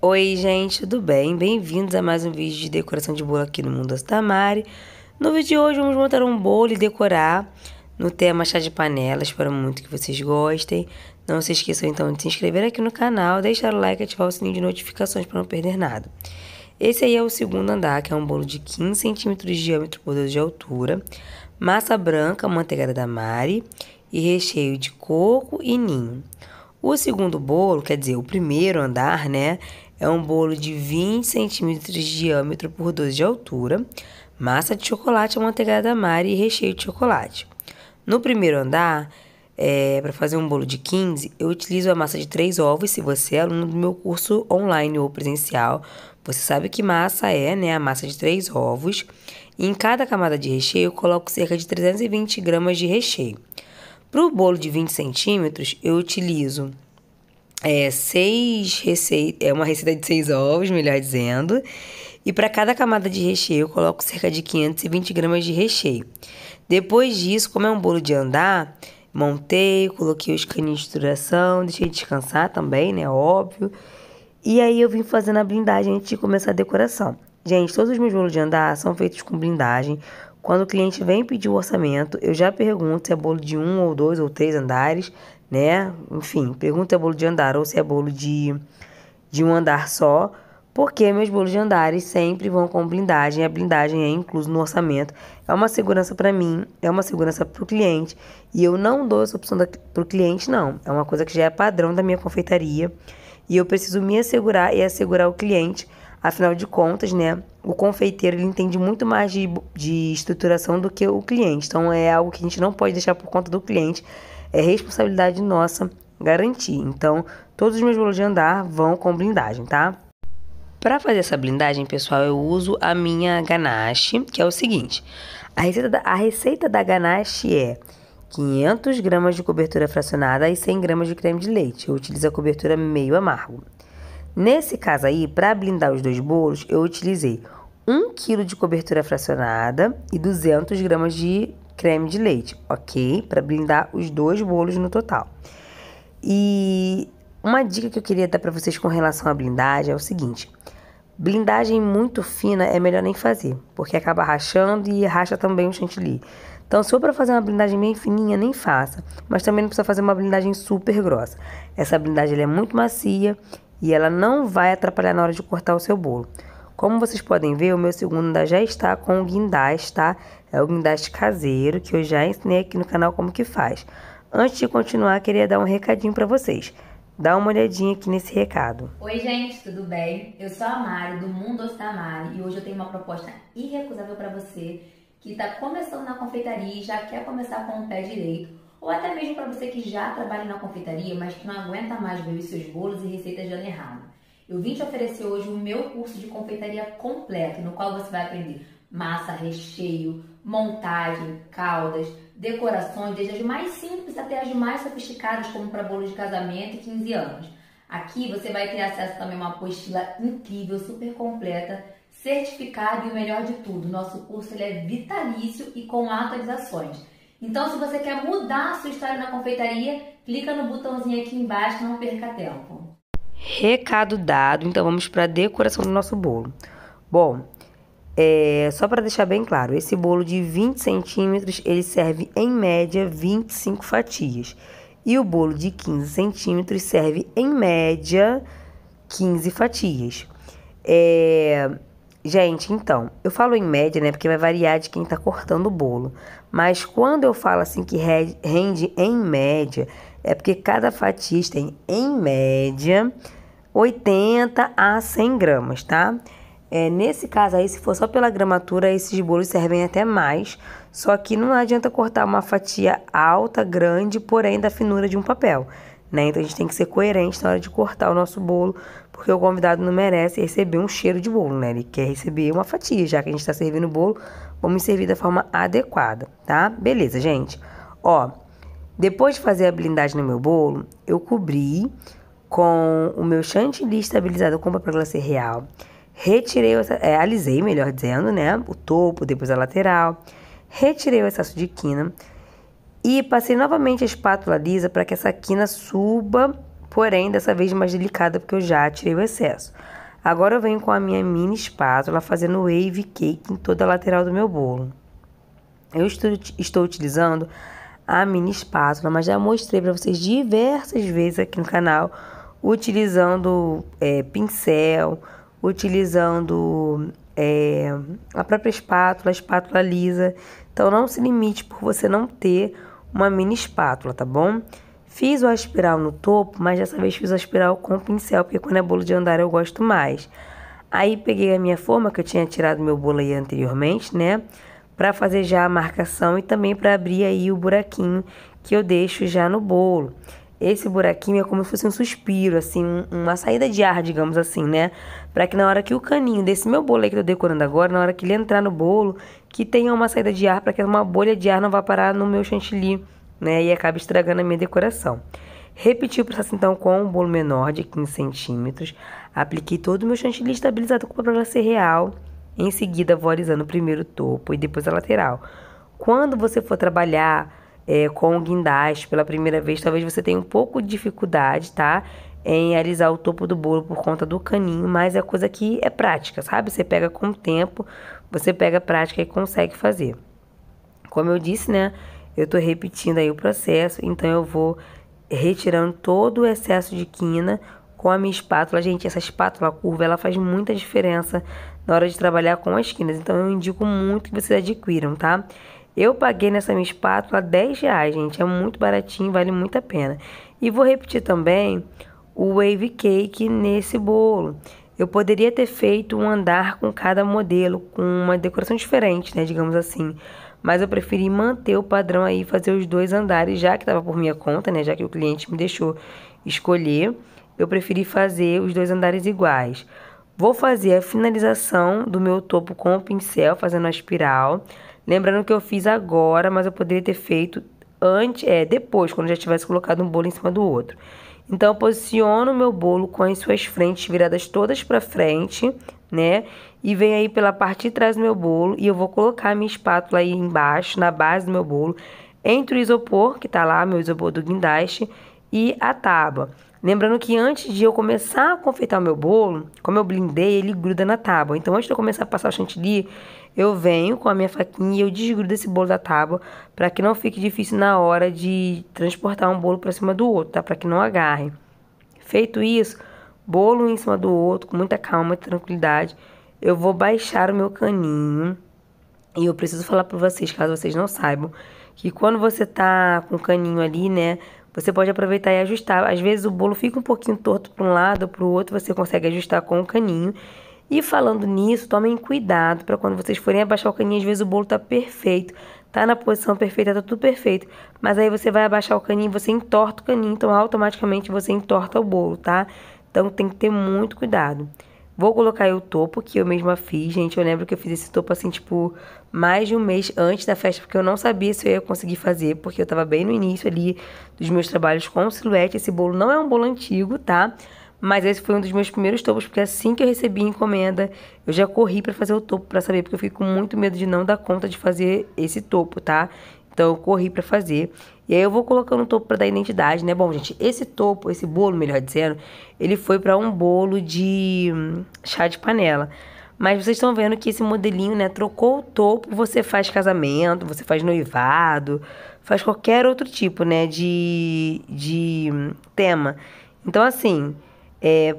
Oi, gente, tudo bem? Bem-vindos a mais um vídeo de decoração de bolo aqui no Mundo da Mari. No vídeo de hoje vamos montar um bolo e decorar no tema chá de panela. Espero muito que vocês gostem. Não se esqueçam então de se inscrever aqui no canal, deixar o like e ativar o sininho de notificações para não perder nada. Esse aí é o segundo andar, que é um bolo de 15 centímetros de diâmetro por 12 de altura, massa branca, manteigada da Mari e recheio de coco e ninho. O segundo bolo, quer dizer, o primeiro andar, né, é um bolo de 20 centímetros de diâmetro por 12 de altura, massa de chocolate amanteigada Mari e recheio de chocolate. No primeiro andar, é, para fazer um bolo de 15, eu utilizo a massa de 3 ovos. Se você é aluno do meu curso online ou presencial, você sabe que massa é, né? A massa de 3 ovos. E em cada camada de recheio, eu coloco cerca de 320 gramas de recheio. Para o bolo de 20 centímetros, eu utilizo é, seis receita, é uma receita de seis ovos, melhor dizendo. E para cada camada de recheio, eu coloco cerca de 520 gramas de recheio. Depois disso, como é um bolo de andar, montei, coloquei os caninhos de duração, deixei descansar também, né? Óbvio. E aí eu vim fazendo a blindagem antes de começar a decoração. Gente, todos os meus bolos de andar são feitos com blindagem. Quando o cliente vem pedir o orçamento, eu já pergunto se é bolo de um ou dois ou três andares né? Enfim, pergunta é bolo de andar ou se é bolo de, de um andar só, porque meus bolos de andares sempre vão com blindagem, a blindagem é incluso no orçamento. É uma segurança para mim, é uma segurança para o cliente, e eu não dou essa opção para o cliente, não. É uma coisa que já é padrão da minha confeitaria, e eu preciso me assegurar e assegurar o cliente. Afinal de contas, né, o confeiteiro ele entende muito mais de, de estruturação do que o cliente. Então é algo que a gente não pode deixar por conta do cliente é responsabilidade nossa garantir. Então, todos os meus bolos de andar vão com blindagem, tá? Para fazer essa blindagem, pessoal, eu uso a minha ganache, que é o seguinte. A receita da, a receita da ganache é 500 gramas de cobertura fracionada e 100 gramas de creme de leite. Eu utilizo a cobertura meio amargo. Nesse caso aí, para blindar os dois bolos, eu utilizei 1 kg de cobertura fracionada e 200 gramas de creme de leite, ok? Para blindar os dois bolos no total. E uma dica que eu queria dar para vocês com relação à blindagem é o seguinte: blindagem muito fina é melhor nem fazer, porque acaba rachando e racha também o chantilly. Então, se for para fazer uma blindagem bem fininha, nem faça. Mas também não precisa fazer uma blindagem super grossa. Essa blindagem é muito macia e ela não vai atrapalhar na hora de cortar o seu bolo. Como vocês podem ver, o meu segundo ainda já está com o guindaste, tá? É o guindaste caseiro, que eu já ensinei aqui no canal como que faz. Antes de continuar, queria dar um recadinho para vocês. Dá uma olhadinha aqui nesse recado. Oi, gente, tudo bem? Eu sou a Mari, do Mundo da Mari, e hoje eu tenho uma proposta irrecusável para você que está começando na confeitaria e já quer começar com o pé direito, ou até mesmo para você que já trabalha na confeitaria, mas que não aguenta mais ver os seus bolos e receitas dando errado. Eu vim te oferecer hoje o meu curso de confeitaria completo, no qual você vai aprender massa, recheio, montagem, caldas, decorações, desde as mais simples até as mais sofisticadas, como para bolo de casamento e 15 anos. Aqui você vai ter acesso também a uma apostila incrível, super completa, certificado e o melhor de tudo, nosso curso ele é vitalício e com atualizações. Então, se você quer mudar a sua história na confeitaria, clica no botãozinho aqui embaixo, não perca tempo. Recado dado, então vamos para a decoração do nosso bolo. Bom, é, só para deixar bem claro, esse bolo de 20 centímetros ele serve em média 25 fatias. E o bolo de 15 centímetros serve em média 15 fatias. É, gente, então, eu falo em média, né? Porque vai variar de quem está cortando o bolo. Mas quando eu falo assim que rende em média, é porque cada fatia tem, em média, 80 a 100 gramas, tá? É, nesse caso aí, se for só pela gramatura, esses bolos servem até mais. Só que não adianta cortar uma fatia alta, grande, porém da finura de um papel. Né? Então a gente tem que ser coerente na hora de cortar o nosso bolo, porque o convidado não merece receber um cheiro de bolo, né? Ele quer receber uma fatia, já que a gente está servindo o bolo, vamos servir da forma adequada, tá? Beleza, gente. Ó, depois de fazer a blindagem no meu bolo, eu cobri com o meu chantilly estabilizado com papel glacê real. Retirei, é, alisei, melhor dizendo, né? O topo, depois a lateral. Retirei o excesso de quina e passei novamente a espátula lisa para que essa quina suba porém dessa vez mais delicada porque eu já tirei o excesso. Agora eu venho com a minha mini espátula fazendo wave cake em toda a lateral do meu bolo. Eu estou, estou utilizando a mini espátula, mas já mostrei para vocês diversas vezes aqui no canal, utilizando é, pincel, utilizando é, a própria espátula, a espátula lisa. Então não se limite por você não ter uma mini espátula, tá bom? Fiz o aspiral no topo, mas dessa vez fiz o aspiral com pincel, porque quando é bolo de andar eu gosto mais. Aí peguei a minha forma que eu tinha tirado meu bolo aí anteriormente, né? Para fazer já a marcação e também para abrir aí o buraquinho que eu deixo já no bolo. Esse buraquinho é como se fosse um suspiro, assim, uma saída de ar, digamos assim, né? Para que na hora que o caninho desse meu bolo aí que eu tô decorando agora, na hora que ele entrar no bolo, que tenha uma saída de ar para que uma bolha de ar não vá parar no meu chantilly né? E acaba estragando a minha decoração. Repeti o processo então com um bolo menor de 15 centímetros. Apliquei todo o meu chantilly estabilizado com papel glacê real. Em seguida, vou alisando primeiro o topo e depois a lateral. Quando você for trabalhar é, com o guindaste pela primeira vez, talvez você tenha um pouco de dificuldade, tá? Em alisar o topo do bolo por conta do caninho, mas é coisa que é prática, sabe? Você pega com o tempo, você pega a prática e consegue fazer. Como eu disse, né? eu estou repetindo aí o processo, então eu vou retirando todo o excesso de quina com a minha espátula. Gente, essa espátula curva, ela faz muita diferença na hora de trabalhar com as quinas, então eu indico muito que vocês adquiram, tá? Eu paguei nessa minha espátula 10 reais, gente, é muito baratinho, vale muito a pena. E vou repetir também o wave cake nesse bolo. Eu poderia ter feito um andar com cada modelo, com uma decoração diferente, né, digamos assim mas eu preferi manter o padrão aí, fazer os dois andares, já que estava por minha conta, né? Já que o cliente me deixou escolher, eu preferi fazer os dois andares iguais. Vou fazer a finalização do meu topo com o pincel, fazendo a espiral. Lembrando que eu fiz agora, mas eu poderia ter feito antes, é, depois, quando já tivesse colocado um bolo em cima do outro. Então, eu posiciono o meu bolo com as suas frentes viradas todas para frente, né? E vem aí pela parte de trás do meu bolo e eu vou colocar minha espátula aí embaixo, na base do meu bolo, entre o isopor, que tá lá, meu isopor do guindaste, e a tábua. Lembrando que antes de eu começar a confeitar o meu bolo, como eu blindei, ele gruda na tábua. Então, antes de eu começar a passar o chantilly, eu venho com a minha faquinha e eu desgrudo esse bolo da tábua para que não fique difícil na hora de transportar um bolo para cima do outro, tá? Para que não agarre. Feito isso, bolo em cima do outro, com muita calma e tranquilidade, eu vou baixar o meu caninho. E eu preciso falar para vocês, caso vocês não saibam, que quando você tá com o caninho ali, né, você pode aproveitar e ajustar. Às vezes o bolo fica um pouquinho torto para um lado ou para o outro, você consegue ajustar com o caninho. E falando nisso, tomem cuidado para quando vocês forem abaixar o caninho, às vezes o bolo tá perfeito, tá na posição perfeita, tá tudo perfeito. Mas aí você vai abaixar o caninho, você entorta o caninho, então automaticamente você entorta o bolo, tá? Então tem que ter muito cuidado. Vou colocar aí o topo que eu mesma fiz, gente. Eu lembro que eu fiz esse topo assim, tipo, mais de um mês antes da festa, porque eu não sabia se eu ia conseguir fazer, porque eu tava bem no início ali dos meus trabalhos com silhuete. Esse bolo não é um bolo antigo, tá? Mas esse foi um dos meus primeiros topos, porque assim que eu recebi a encomenda, eu já corri para fazer o topo para saber, porque eu fiquei com muito medo de não dar conta de fazer esse topo, tá? Então eu corri para fazer. E aí eu vou colocando o topo para dar identidade, né? Bom, gente, esse topo, esse bolo, melhor dizendo, ele foi para um bolo de hum, chá de panela. Mas vocês estão vendo que esse modelinho, né, trocou o topo, você faz casamento, você faz noivado, faz qualquer outro tipo, né, de, de hum, tema. Então, assim, é,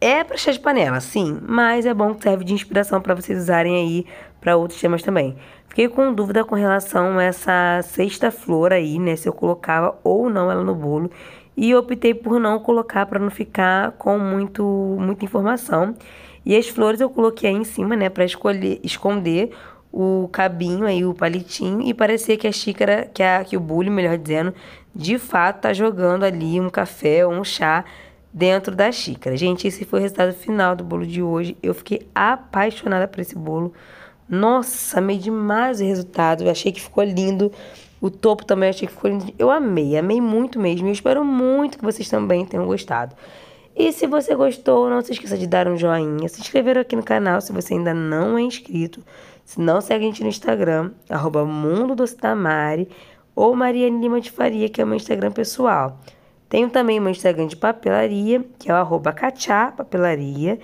é para chá de panela, sim, mas é bom que serve de inspiração para vocês usarem aí para outros temas também. Fiquei com dúvida com relação a essa sexta flor aí, né, se eu colocava ou não ela no bolo, e optei por não colocar para não ficar com muito muita informação. E as flores eu coloquei aí em cima, né, para escolher esconder o cabinho aí, o palitinho, e parecer que a xícara, que, a, que o bule, melhor dizendo, de fato tá jogando ali um café ou um chá dentro da xícara. Gente, esse foi o resultado final do bolo de hoje. Eu fiquei apaixonada por esse bolo. Nossa, amei demais o resultado. Eu achei que ficou lindo. O topo também achei que ficou lindo. Eu amei, amei muito mesmo. Eu espero muito que vocês também tenham gostado. E se você gostou, não se esqueça de dar um joinha, se inscrever aqui no canal se você ainda não é inscrito. Se não, segue a gente no Instagram, arroba Mundo Doce da Mari, ou Mariane Lima de Faria, que é o meu Instagram pessoal. Tenho também meu Instagram de papelaria, que é o arroba papelaria.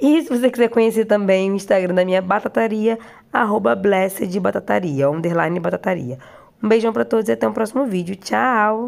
E se você quiser conhecer também o Instagram da minha batataria, arroba blessed batataria, underline batataria. Um beijão para todos e até o próximo vídeo. Tchau!